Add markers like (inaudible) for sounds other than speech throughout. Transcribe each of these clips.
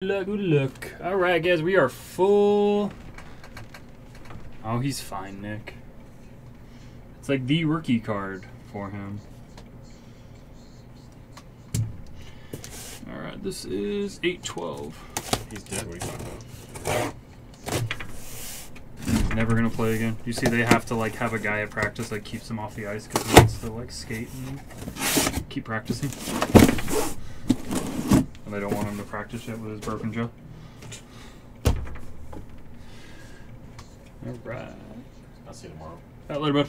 luck, good luck. Alright, guys, we are full. Oh, he's fine, Nick. It's like the rookie card for him. Alright, this is 812. He's dead. What are you talking about? He's never gonna play again. You see, they have to like have a guy at practice that keeps him off the ice because he wants to like skate and keep practicing. And they don't want him to practice yet with his broken jaw. Alright. I'll see you tomorrow. Out later, bud.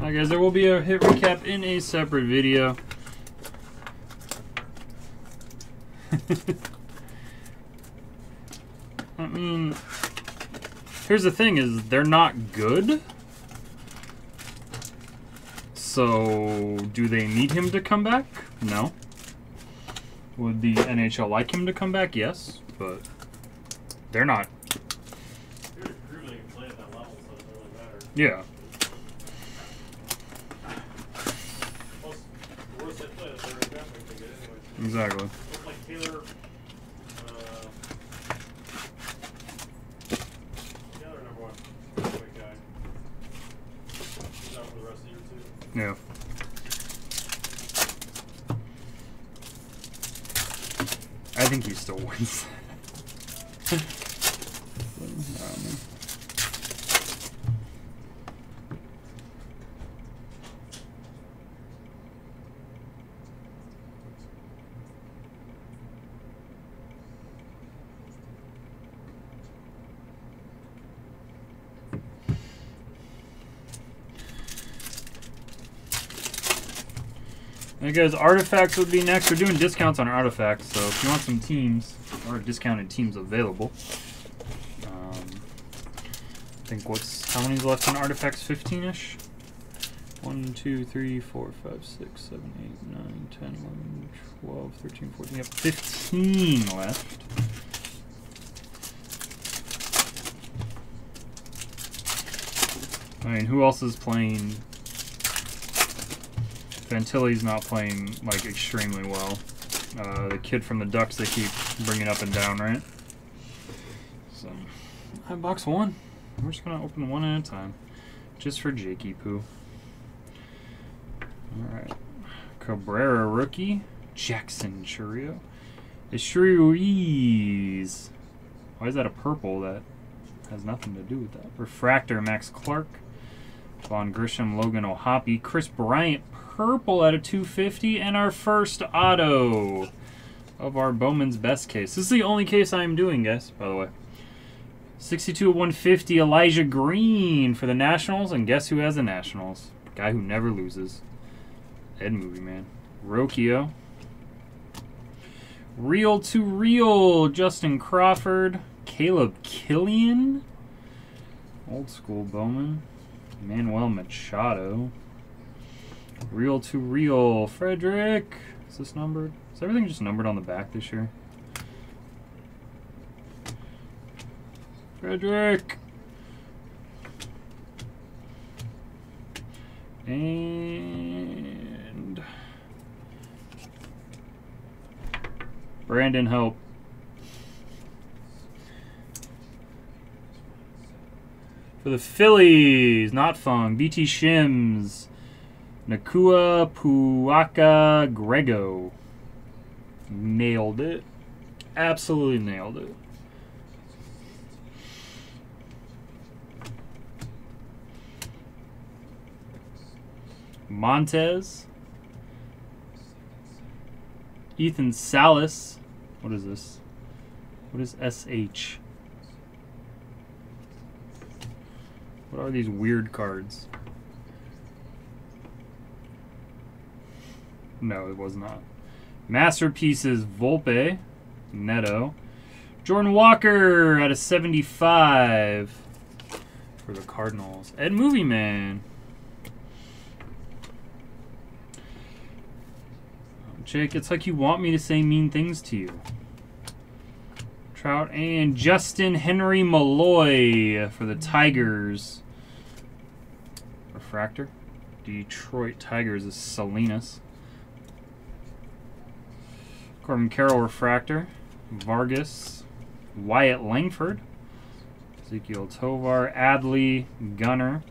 Alright guys, there will be a hit recap in a separate video. (laughs) I mean, here's the thing is they're not good. So, do they need him to come back? No. Would the NHL like him to come back? Yes, but they're not. You're improving and play at that level, so it doesn't really matter. Yeah. Plus, the worse they play, the better draft pick they get anyway. Exactly. Looks like Taylor. Uh, the other number one heavyweight guy. He's out for the rest of the year too. Yeah. I think he still wins. I don't know. Hey guys, artifacts would be next. We're doing discounts on artifacts, so if you want some teams or discounted teams available, um, I think what's how many's left on artifacts? Fifteen ish. 1, 2, 3, 4, 5, 6, 7, 8, 9, 10, 11, 12, 13, 14. Yep, 15 left. I mean, who else is playing Fantilli's not playing like extremely well. Uh, the kid from the Ducks they keep bringing up and down, right? So, I box one. We're just gonna open one at a time, just for Jakey Poo. All right, Cabrera rookie, Jackson Chourio, Ruiz. Why is that a purple? That has nothing to do with that. Refractor Max Clark. Vaughn Grissom, Logan O'Hoppe, Kris Bryant, purple out of 250, and our first auto of our Bowman's best case. This is the only case I'm doing, guys, by the way. 62 of 150, Elijah Green for the Nationals, and guess who has the Nationals? Guy who never loses. Ed Movie Man. Rocchio. Real to real, Justin Crawford. Caleb Killian. Old school Bowman. Manuel Machado. Real to real. Frederick. Is this numbered? Is everything just numbered on the back this year? Frederick. And Brandon Hope. For the Phillies, not Fung, BT Shims, Nakua Puaka Grego. Nailed it. Absolutely nailed it. Montez. Ethan Salas. What is this? What is SH? What are these weird cards? No, it was not. Masterpieces Volpe, Neto, Jordan Walker at a 75 for the Cardinals. Ed Movie Man. Jake, it's like you want me to say mean things to you. Trout and Justin Henry Malloy for the Tigers. Refractor. Detroit Tigers is Salinas. Corbin Carroll Refractor. Vargas. Wyatt Langford. Ezequiel Tovar. Adley Gunnar.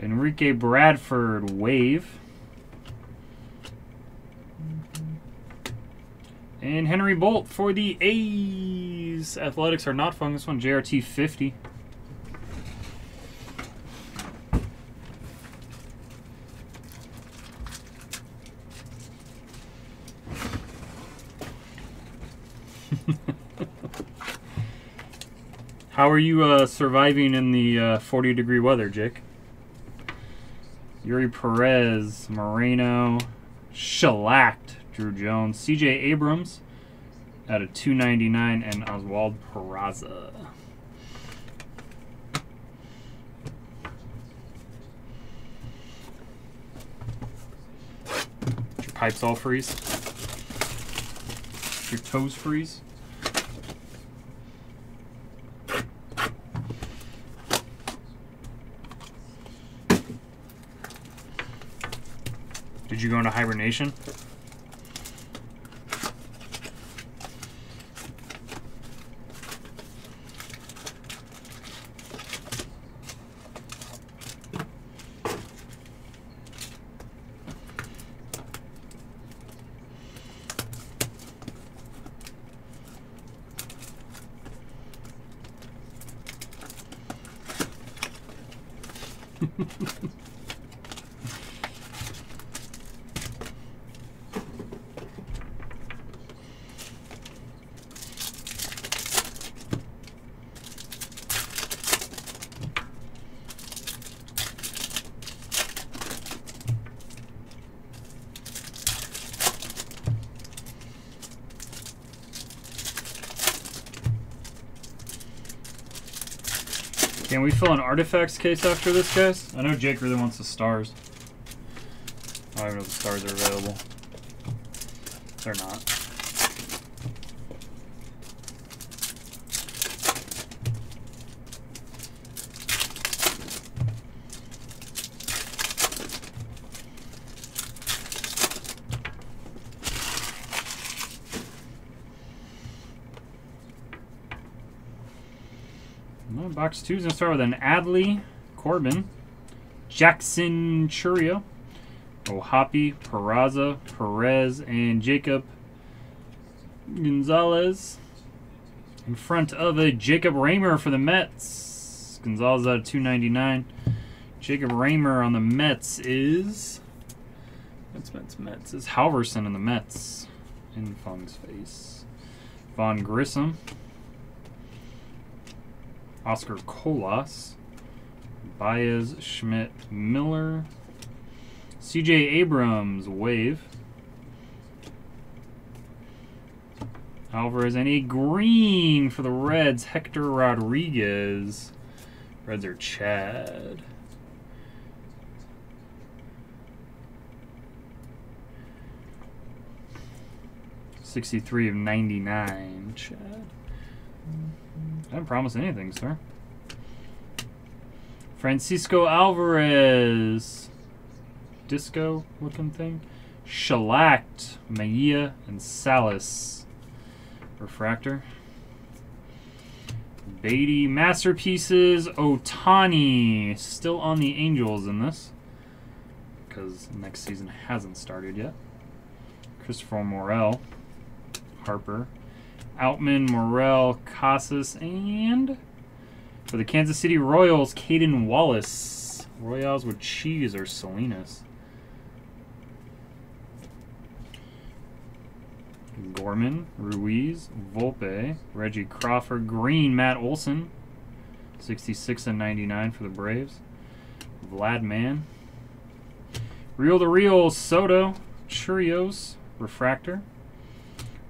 Enrique Bradfield Wave. And Henry Bolt for the A's. Athletics are not fun. This one, JRT 50. How are you uh, surviving in the uh, 40 degree weather, Jake? Eury Perez, Moreno, shellacked Drew Jones, CJ Abrams at a 299, and Oswald Peraza. Your pipes all freeze? Your toes freeze? Did you go into hibernation? We fill an artifacts case after this, guys? I know Jake really wants the stars. I don't even know if the stars are available. They're not. Well, box two is going to start with an Adley, Corbin, Jackson Chourio, O'Hoppe, Peraza, Perez, and Jacob Gonzalez. In front of a Jacob Reimer for the Mets. Gonzalez out of 299. Jacob Reimer on the Mets is. Mets, Mets, Mets. Is Halverson on the Mets. In Fung's face. Vaughn Grissom. Oscar Colas, Baez, Schmidt, Miller, CJ Abrams, Wave, Alvarez, and a green for the Reds, Hector Rodriguez. Reds are Chad. Sixty-three of ninety-nine, Chad. I didn't promise anything, sir. Francisco Alvarez. Disco looking thing. Shellacked. Mejia and Salas. Refractor. Beatty Masterpieces. Ohtani. Still on the Angels in this. Because next season hasn't started yet. Christopher Morel. Harper. Outman, Morel, Casas, and for the Kansas City Royals, Cayden Wallace. Royals with cheese or Salinas. Gorman, Ruiz, Volpe, Reggie Crawford, Green, Matt Olson. 66 and 99 for the Braves. Vlad Mann. Real to Real, Soto, Chourios, Refractor.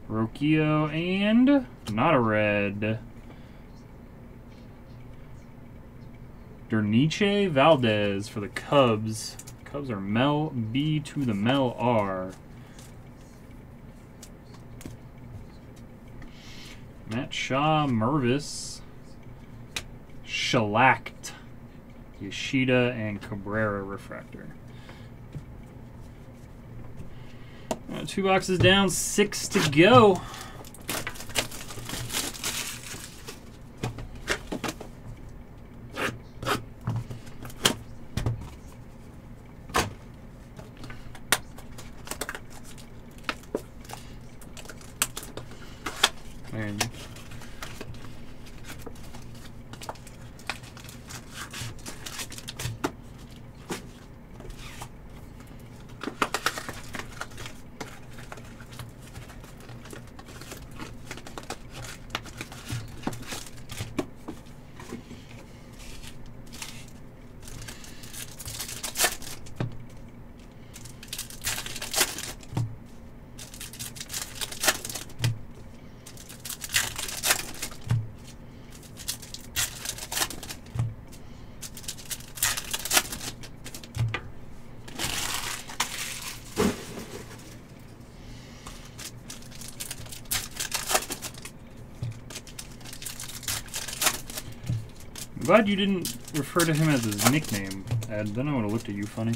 Rocchio and not a red. Derniche Valdez for the Cubs. Cubs are Mel B to the Mel R. Matt Shaw, Mervis, Shellacked, Yoshida, and Cabrera refractor. Uh, two boxes down, six to go. And I'm glad you didn't refer to him as his nickname, Ed. Then I would have looked at you funny.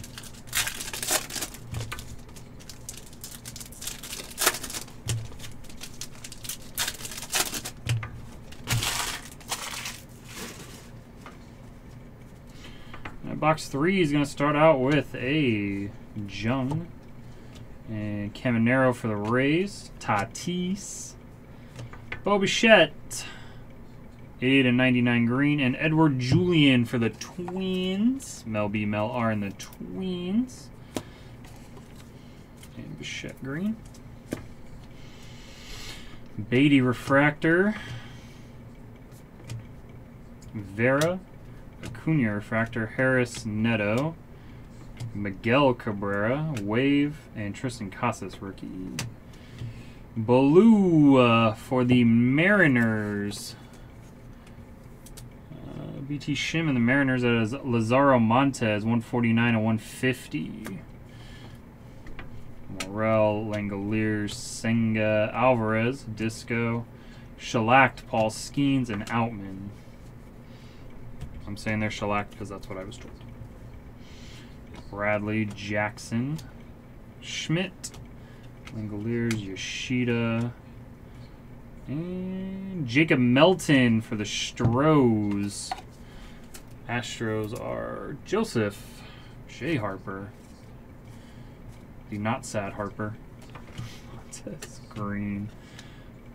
Box three is going to start out with a Jung and Caminero for the Rays, Tatis, Bo Bichette, 88 and 99 green, and Edward Julian for the Twins. Mel B, Mel R, and the Twins. And Bichette green. Beatty refractor. Vera. Acuna refractor. Harris Neto. Miguel Cabrera. Wave. And Tristan Casas rookie. Baloo uh, for the Mariners. BT Shim and the Mariners as Lazaro Montes, 149 and 150. Morel, Langeliers, Senga, Alvarez, Disco, Shellacked, Paul Skenes, and Outman. I'm saying they're shellacked because that's what I was told. Bradley, Jackson, Schmidt, Langeliers, Yoshida, and Jacob Melton for the Stros. Astros are Joseph J. Harper. The not sad Harper. Montez Green.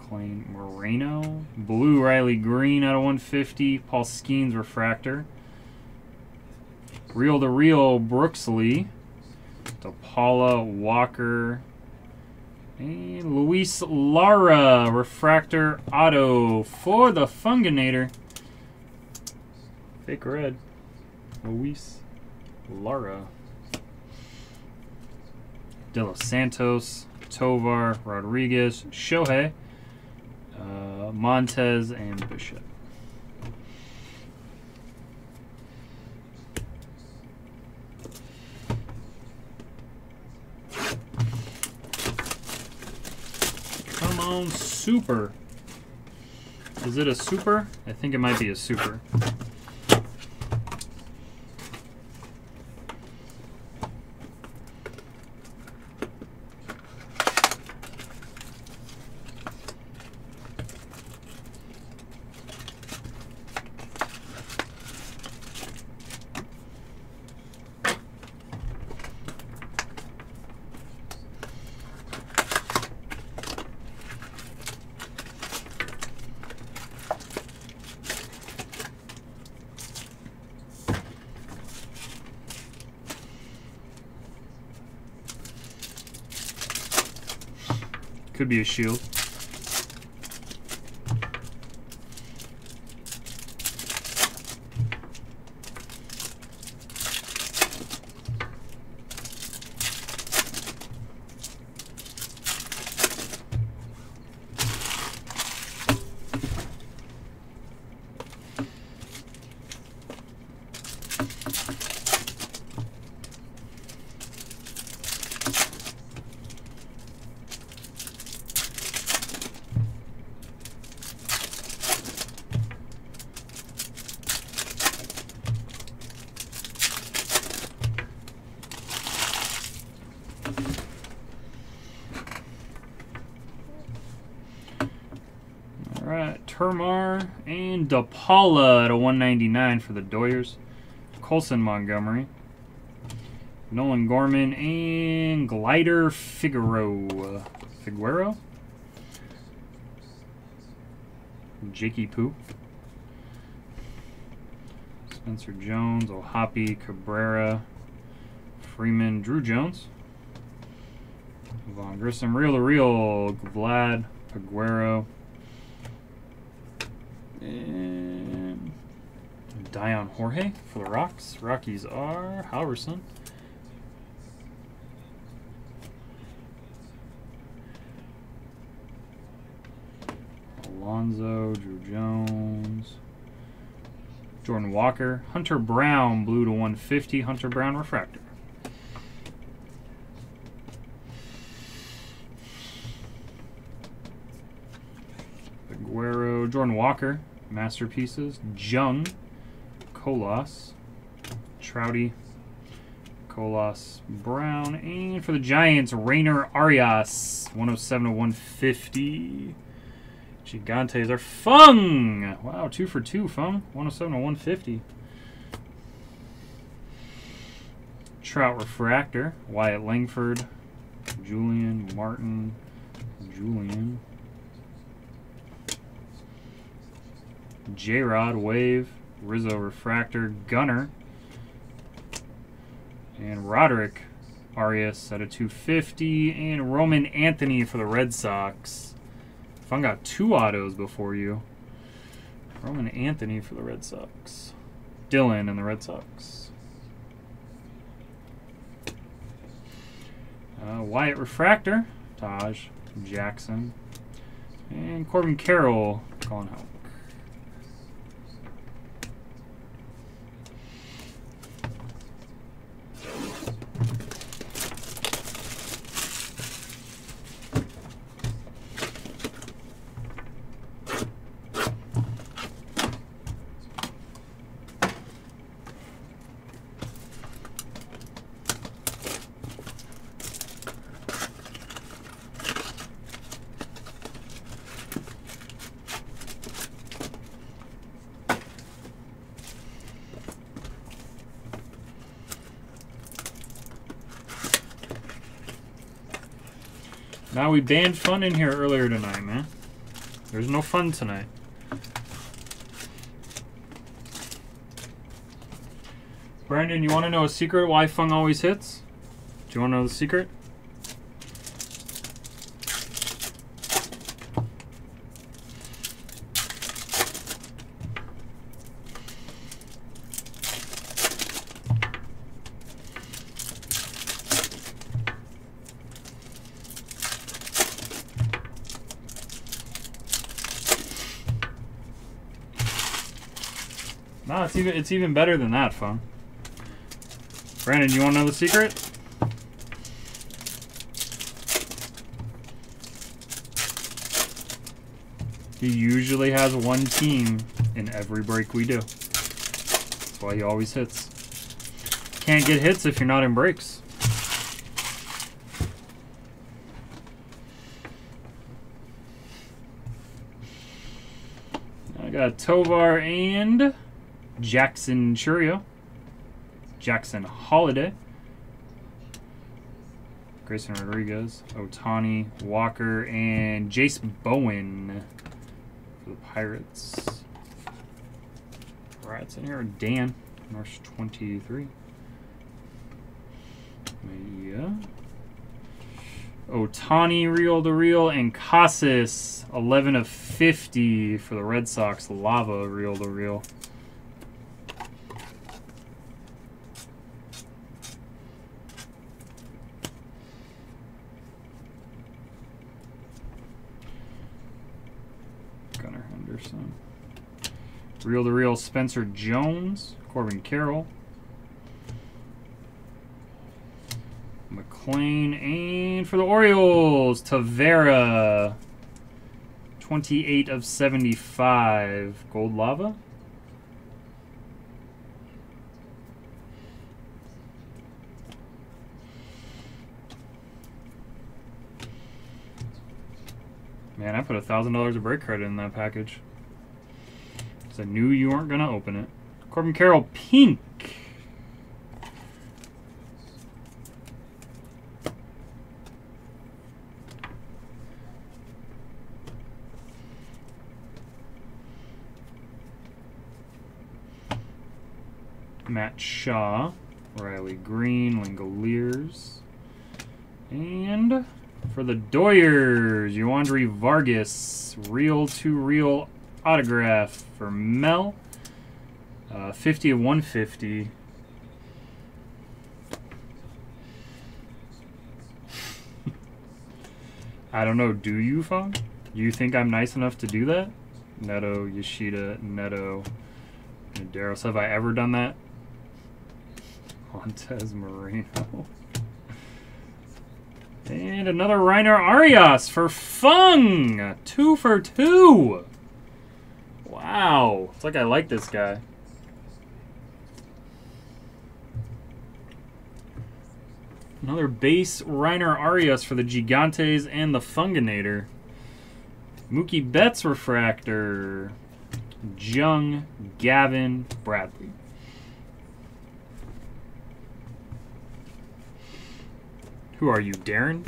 Klein Moreno. Blue Riley Green out of 150. Paul Skenes Refractor. Real to Real Brooks Lee. DePaula Walker. And Luis Lara, Refractor Auto for the Funginator. Fake red. Luis Lara. De Los Santos, Tovar, Rodriguez, Shohei, uh, Montez, and Bishop. Come on, super. Is it a super? I think it might be a super. Could be a shield. Termarr and DePaula at a 199 for the Doyers. Colson Montgomery. Nolan Gorman and Glider Figueroa. Figueroa? Jakey Poo. Spencer Jones, O'Hoppe, Cabrera, Freeman, Drew Jones. Vaughn Grissom, Real to Real, Vlad, Aguero, and Dyan Jorge for the Rocks. Rockies are Halverson. Alonzo, Drew Jones, Jordan Walker, Hunter Brown, blue to 150, Hunter Brown refractor. Aguero, Jordan Walker, masterpieces, Jung, Colas, Trouty, Colas, Brown, and for the Giants, Rayner Arias, 107 to 150. Gigantes are Fung! Wow, two for two, Fung. 107 to 150. Trout Refractor, Wyatt Langford, Julian, Martin, Julian. J Rod, Wave, Rizzo Refractor, Gunnar, and Roderick Arias at a 250, and Roman Anthony for the Red Sox. Fun got two autos before you. Roman Anthony for the Red Sox. Dylan and the Red Sox. Uh, Wyatt Refractor, Taj Jackson, and Corbin Carroll, Colin Houck. Now we banned fun in here earlier tonight, man. There's no fun tonight. Brandon, you want to know a secret why Fung always hits? Do you want to know the secret? No, it's even it's even better than that, Fung. Brandon, you want to know the secret? He usually has one team in every break we do. That's why he always hits. Can't get hits if you're not in breaks. I got Tovar and Jackson Chourio. Jackson Holiday. Grayson Rodriguez, Ohtani, Walker, and Jace Bowen for the Pirates. Rats in here. Dan, March 23. Yeah. Ohtani, reel to reel, and Casas, 11 of 50 for the Red Sox. Lava, reel to reel. Reel to reel Spencer Jones, Corbin Carroll, McLean, and for the Orioles, Tavera. 28 of 75. Gold Lava. Man, I put a thousand dollars of break credit in that package. Because I knew you weren't going to open it. Corbin Carroll, pink. Matt Shaw, Riley Green, Langeliers. And for the Doyers, Yoandri Vargas, real to real autograph for Mel. Uh, 50 of 150. (laughs) I don't know. Do you, Fong? You think I'm nice enough to do that? Neto, Yoshida, Neto, and Daros. Have I ever done that? Montez Marino. (laughs) And another Rayner Arias for Fung! Two for two! Wow. It's like I like this guy. Another base Rayner Arias for the Gigantes and the Funginator. Mookie Betts Refractor. Jung, Gavin, Bradley. Who are you, Darren?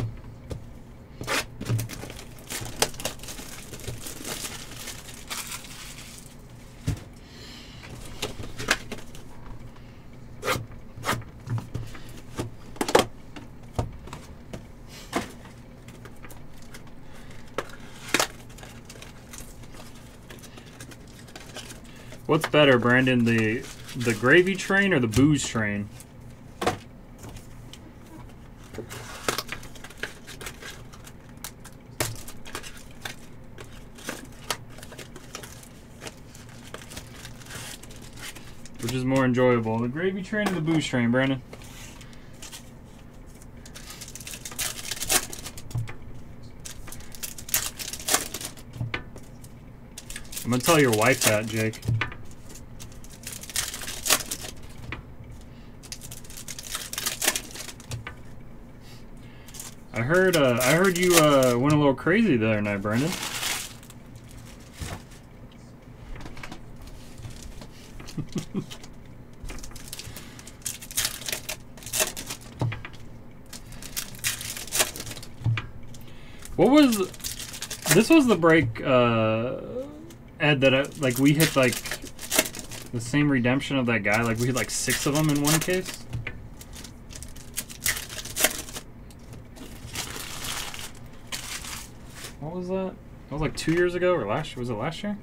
What's better, Brandon, the the gravy train or the booze train? Which is more enjoyable, the gravy train or the booze train, Brandon? I'm gonna tell your wife that, Jake. I heard uh, I heard you uh, went a little crazy the other night, Brandon. (laughs) what was this was the break uh, Ed that I, like we hit like the same redemption of that guy like we hit like six of them in one case. What was that? That was like two years ago or last was it last year?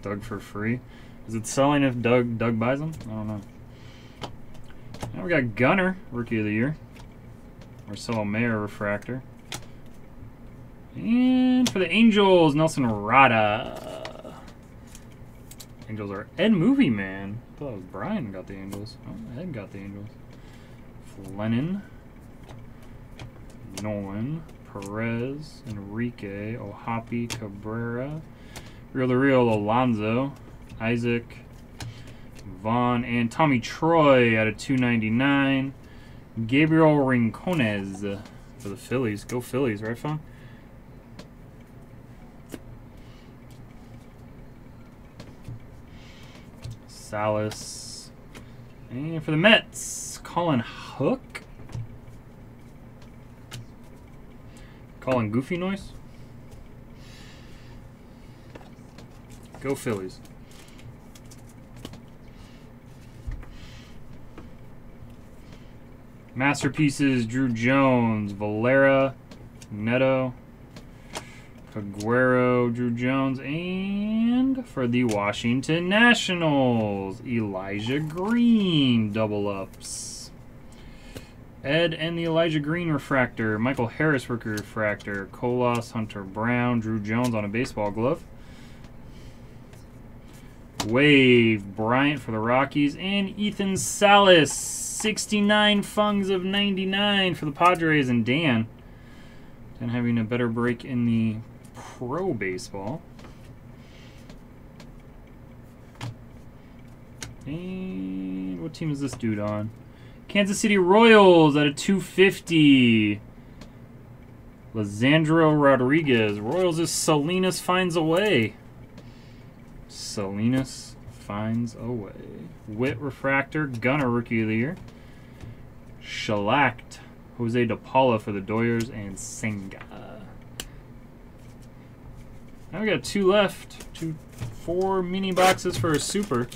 Doug for free. Is it selling if Doug Doug buys them? I don't know. Now we got Gunnar, rookie of the year. Marcelo Mayer refractor. And for the Angels, Nelson Rada. Angels are Ed Movie Man. I thought it was Brian got the Angels. Oh, Ed got the Angels. Lennon. Nolan. Perez. Enrique. O'Hoppe. Cabrera. Real to Real Alonzo. Isaac. Vaughn. And Tommy Troy out of 299. Gabriel Rincones for the Phillies. Go Phillies, right, Fawn? Salas. And for the Mets, Colin Houck. Colin Goofy Noise. Go Phillies. Masterpieces, Drew Jones, Valera, Neto, Aguero, Drew Jones, and for the Washington Nationals, Elijah Green, double ups. Ed and the Elijah Green refractor, Michael Harris rookie refractor, Colas, Hunter Brown, Drew Jones on a baseball glove. Wave, Bryant for the Rockies, and Ethan Salas, 69 fungs of 99 for the Padres, and Dan. Dan having a better break in the pro baseball. And what team is this dude on? Kansas City Royals at a 250. Lizandro Rodriguez. Royals is Salinas finds a way. Salinas finds a way. Witt Refractor, Gunnar Rookie of the Year. Shellacked, Jose De Paula for the Doyers, and Senga. Now we got two left. Two, four mini boxes for a super.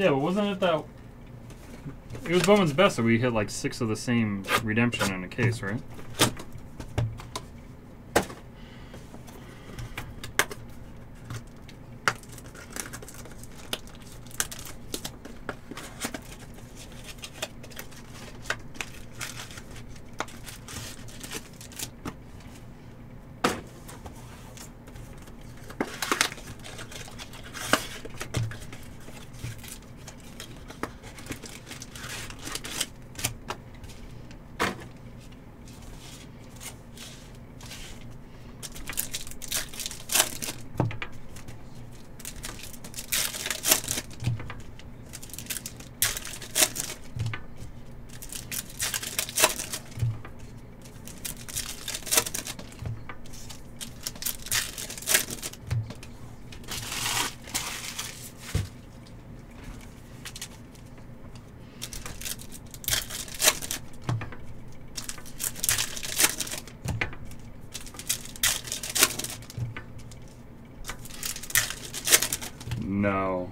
Yeah, but wasn't it that? It was Bowman's best that we hit like six of the same redemption in a case, right? No.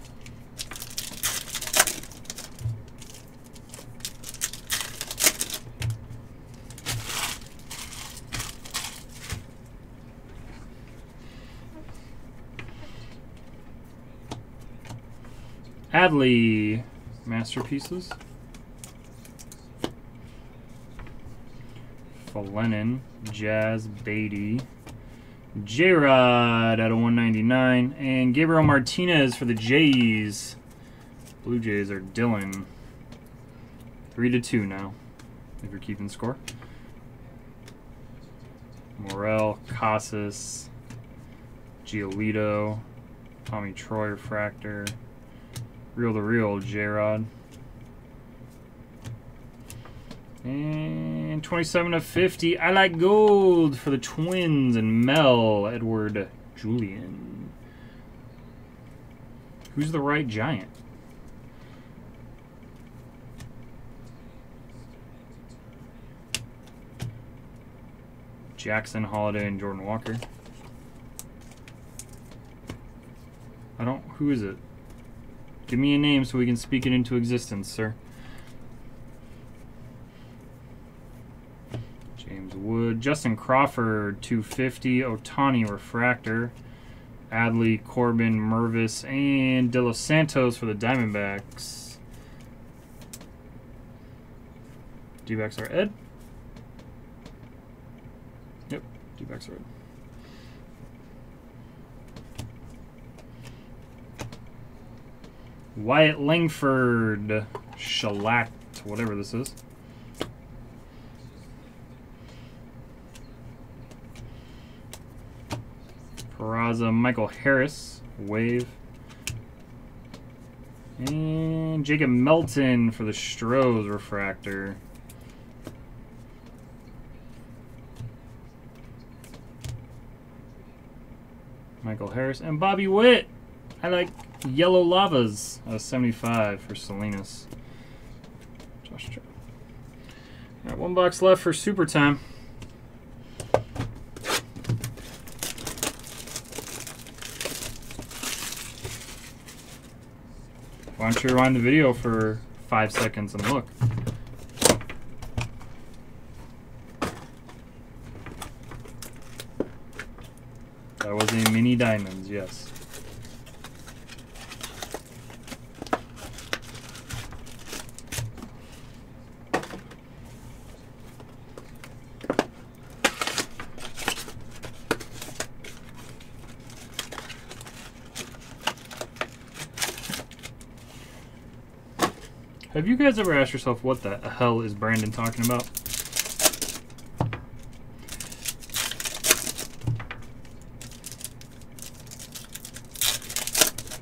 Adley masterpieces. Falenin, Jazz, Beatty, J Rod out of 199, and Gabriel Martinez for the Jays. Blue Jays are Dylan. Three to two now, if you're keeping score. Morel, Casas, Giolito, Tommy Troy Refractor, Real to Real, J Rod. And 27 of 50. I like gold for the Twins and Mel Edward Julian. Who's the right giant? Jackson Holiday and Jordan Walker. I don't. Who is it? Give me a name so we can speak it into existence, sir. Justin Crawford, 250, Ohtani Refractor, Adley, Corbin, Mervis, and De Los Santos for the Diamondbacks. D-backs are Ed. Yep, D-backs are Ed. Wyatt Langford, shellacked, whatever this is. Peraza, Michael Harris, wave. And Jacob Melton for the Stros refractor. Michael Harris and Bobby Witt. I like Yellow Lavas, uh, 75 for Salinas. Josh All right, one box left for super time. Why don't you rewind the video for five seconds and look? That was a mini diamonds, yes. Have you guys ever asked yourself what the hell is Brandon talking about?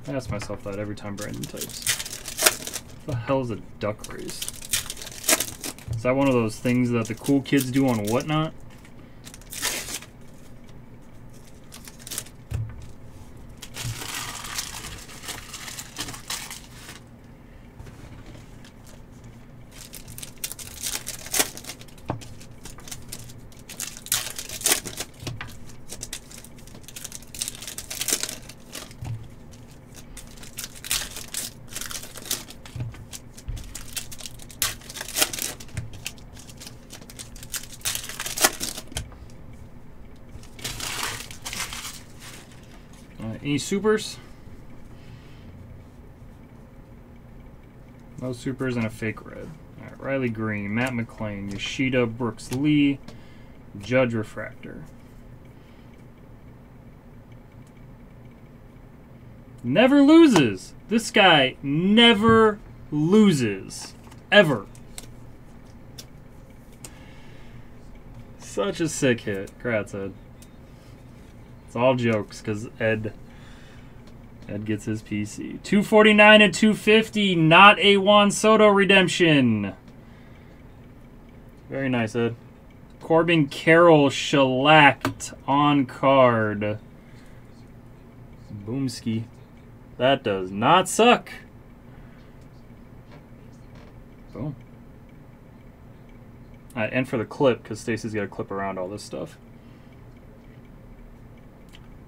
I ask myself that every time Brandon types. What the hell is a duck race? Is that one of those things that the cool kids do on Whatnot? Uh, supers? No supers and a fake red. Right, Riley Greene, Matt McLain, Yoshida, Brooks Lee, Judge Refractor. Never loses. This guy never loses. Ever. Such a sick hit. Congrats, Ed. It's all jokes because Ed Ed gets his PC. 249 and 250, not a Juan Soto redemption. Very nice, Ed. Corbin Carroll shellacked on card. Boomski. That does not suck. Boom. And for the clip, because Stacy's got to clip around all this stuff.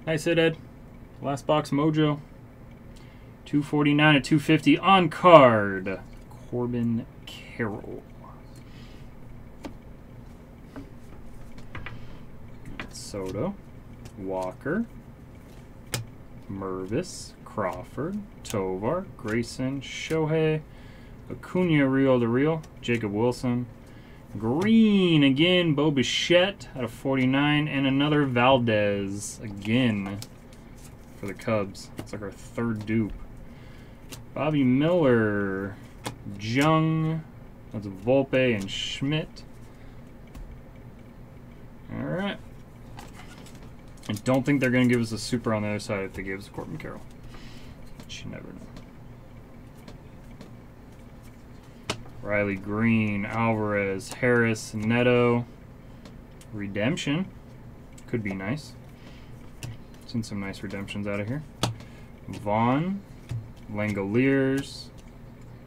Nice hit, Ed. Last box mojo. 249 to 250 on card. Corbin Carroll. Soto. Walker. Mervis. Crawford. Tovar. Grayson. Shohei. Acuna Real to Real. Jacob Wilson. Greene again. Bo Bichette out of 49. And another Valdez again for the Cubs. It's like our third dupe. Bobby Miller, Jung, that's Volpe and Schmidt. Alright. I don't think they're going to give us a super on the other side if they give us Corbin Carroll. But you never know. Riley Greene, Alvarez, Harris, Neto. Redemption. Could be nice. Seen some nice redemptions out of here. Vaughn, Langeliers,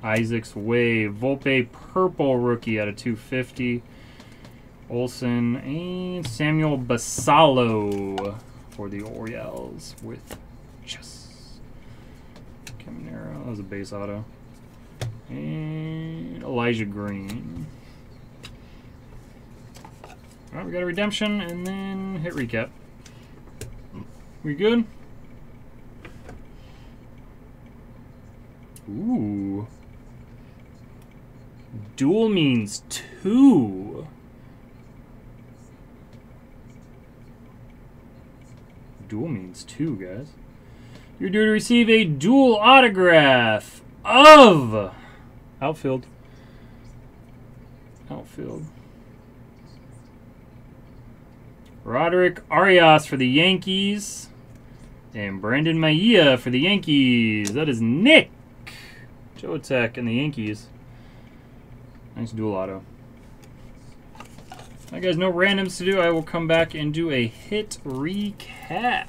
Isaac's Wave, Volpe Purple Rookie out of 250. Olson and Samuel Basallo for the Orioles with Chess. Caminero, that was a base auto. And Elijah Green. Alright, we got a redemption and then hit recap. We good? Ooh. Dual means two. Dual means two, guys. You're due to receive a dual autograph of outfield. Outfield. Roderick Arias for the Yankees. And Brandon Mayea for the Yankees. That is Nick. Joe Tech and the Yankees. Nice dual auto. Alright guys, no randoms to do. I will come back and do a hit recap.